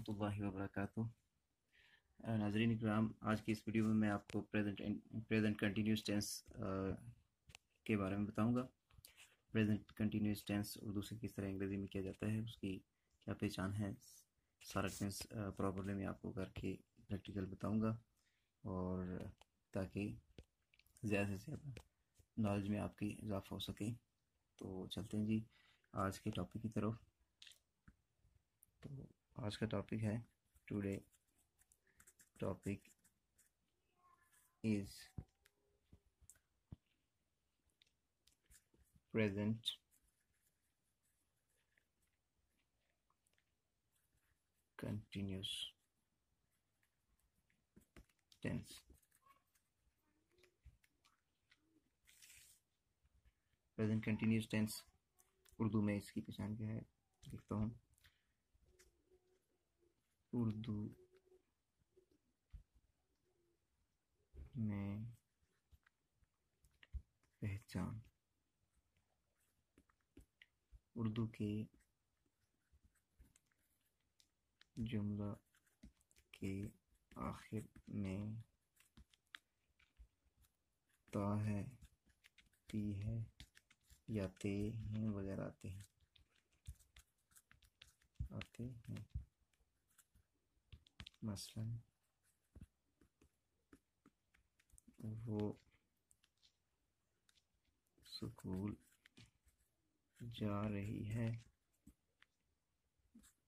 वरहमतुल्लाहि वबरकातुह। नाजरीन इक्राम, आज की इस वीडियो में मैं आपको प्रेजेंट प्रेजेंट कंटिन्यूस टेंस के बारे में बताऊँगा। प्रेजेंट कंटिन्यूस टेंस उर्दू से किस तरह अंग्रेज़ी में किया जाता है, उसकी क्या पहचान है, सारा टेंस प्रॉपरली मैं आपको करके प्रैक्टिकल बताऊँगा। और ताकि ज़्यादा से ज़्यादा नॉलेज में आपकी इजाफा हो सके। तो चलते हैं जी, आज के टॉपिक की तरफ़। आज का टॉपिक है today topic is present continuous tense present continuous tense Urdu में इसकी पहचान क्या है? लिखता हूँ। उर्दू में पहचान। उर्दू के जुमला के आखिर में ता है ती है या ते हैं वगैरह आते हैं। आते हैं। मसलन वो स्कूल जा रही है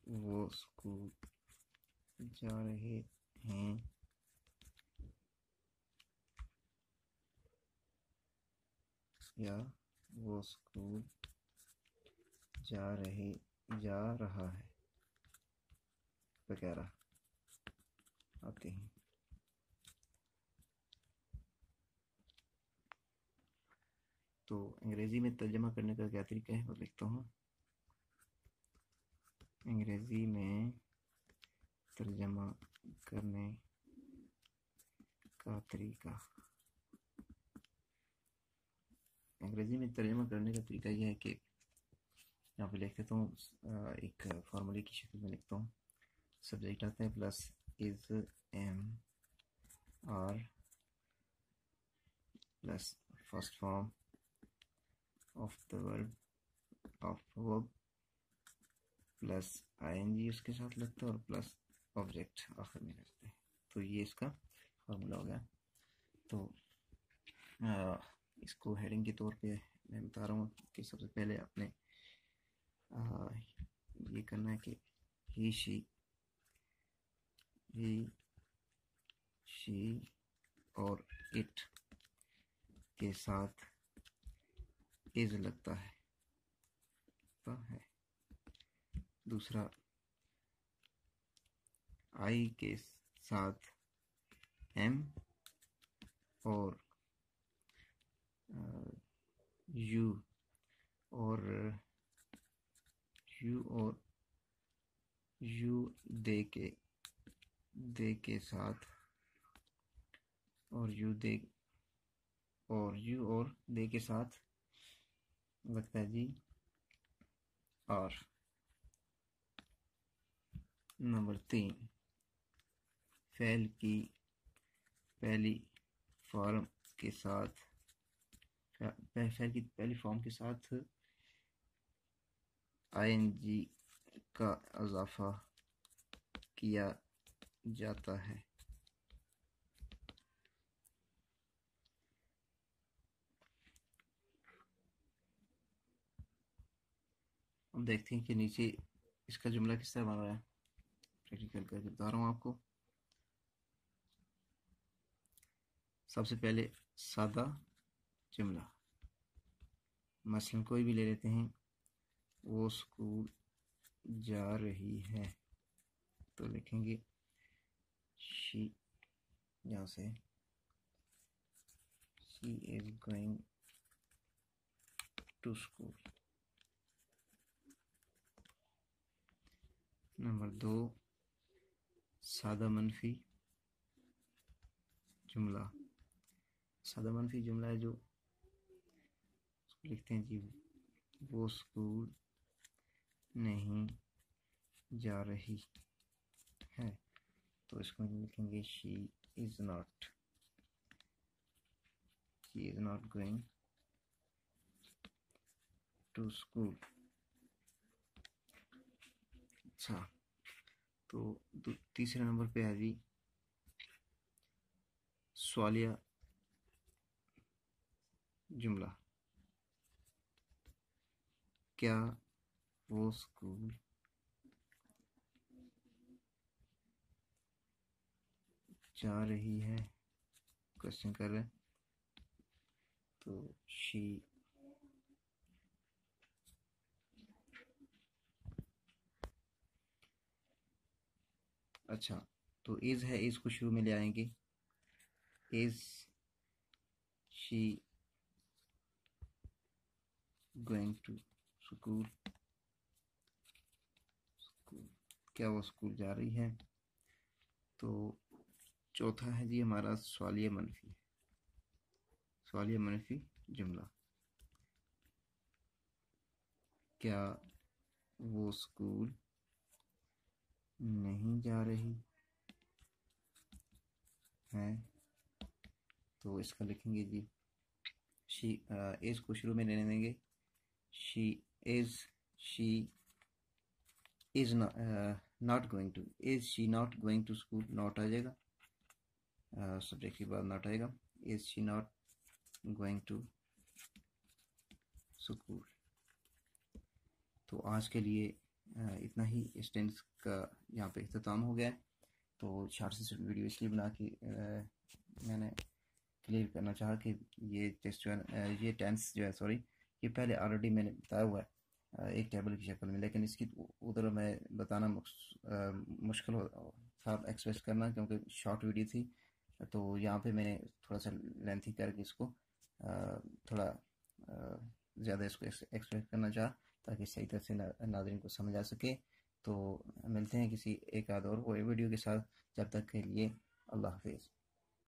वो स्कूल जा रहे हैं या वो स्कूल जा रहे जा रहा है वगैरह हैं तो अंग्रेज़ी में तर्जमा करने का क्या तरीका है, वो लिखता हूँ। अंग्रेज़ी में तर्जमा करने का तरीका। अंग्रेज़ी में तर्जमा करने का तरीका यह है कि यहाँ पे लिख देता हूँ एक फार्मूले की शक्ल में लिखता हूँ। सब्जेक्ट आता है plus is am are plus first form of the verb of verb plus ING उसके साथ लगता है और प्लस ऑब्जेक्ट आखिर में लगते हैं। तो ये इसका फार्मूला हो गया। तो आ, इसको हेडिंग के तौर पे मैं बता रहा हूँ कि सबसे पहले आपने आ, ये करना है कि ही शी ही शी और इट के साथ इज़ लगता है लगता है। दूसरा, आई के साथ एम और यू और यू और, यू दे के दे के साथ और यू दे और यू और दे के साथ, लगता है जी, और नंबर तीन, फैल की पहली फॉर्म के साथ फैल की पहली फॉर्म के साथ आईएनजी का इजाफा किया जाता है। अब देखते हैं कि नीचे इसका जुमला किस तरह बन रहा है। प्रैक्टिकल करके बता रहा हूँ आपको। सबसे पहले सादा जुमला। मसलन कोई भी ले लेते हैं। वो स्कूल जा रही है। तो लिखेंगे शी यहाँ से she is going to school number दो सादा मनफी जुमला सादा मनफी जुमला है जो लिखते हैं जी, वो स्कूल नहीं जा रही है। तो इसको हम लिखेंगे she is not she is not going to school अच्छा तो तीसरे नंबर पे है जी। सवालिया जुमला। क्या वो स्कूल जा रही है। क्वेश्चन कर रहे तो शी अच्छा तो इज़ है इज़ को शुरू में ले आएँगे। Is she going to school school क्या वो स्कूल जा रही है? तो चौथा है जी हमारा सवालिया मनफी। सवालिया मनफी जुमला। क्या वो स्कूल नहीं जा रही? है? तो इसका लिखेंगे जी। शी एज को शुरू में लेने देंगे। She is she is not going to is she not going to school not आ जाएगा। सब्जेक्ट के बाद नॉट आएगा। Is she not going to school तो आज के लिए इतना ही इस टेंस का यहाँ पे अख्ताम हो गया है। तो शार्ट से वीडियो इसलिए बना के मैंने क्लियर करना चाहा कि ये टेस्ट जो है ये टेंस जो है सॉरी ये पहले ऑलरेडी मैंने बताया हुआ है। एक टेबल की शक्ल में, लेकिन इसकी उधर मैं बताना मुश्किल हो, था एक्सप्रेस करना क्योंकि शॉर्ट वीडियो थी। तो यहाँ पे मैंने थोड़ा सा लेंथी करके इसको थोड़ा ज़्यादा इसको एक्सप्रेस करना चाह, ताकि सही तरह से नाजरन को समझ आ सके। तो मिलते हैं किसी एक आध और वीडियो के साथ। जब तक के लिए अल्लाह हाफिज़।